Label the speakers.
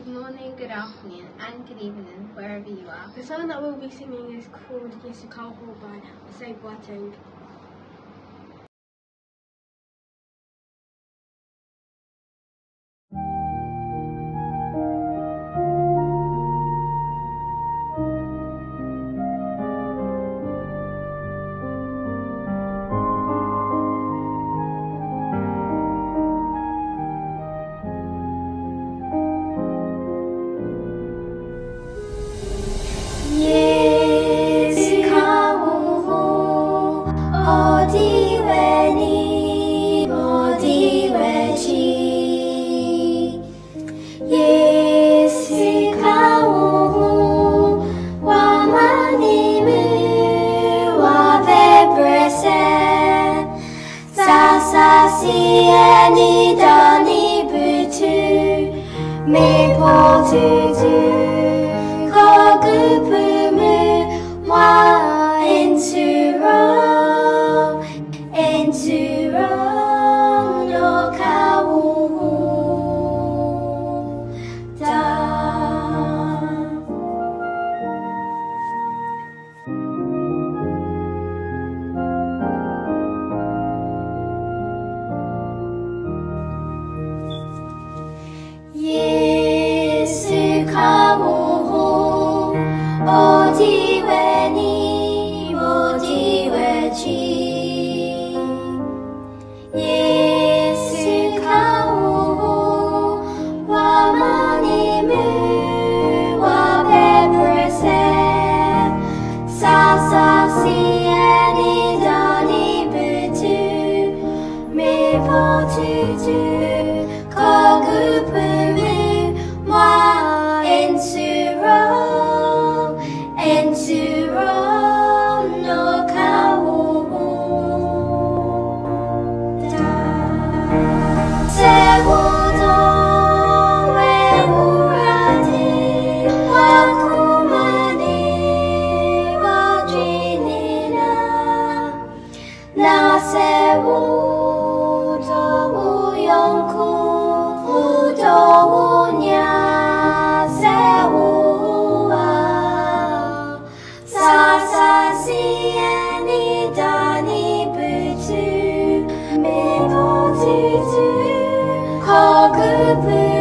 Speaker 1: Good morning, good afternoon, and good evening, wherever you are.
Speaker 2: The song that we'll be singing is called Yesu ka wo ho
Speaker 3: by Osei Boateng. sieni dani bütu Mais pour du du Kogupumü Moi insuro 예수 가보. 지지 거급을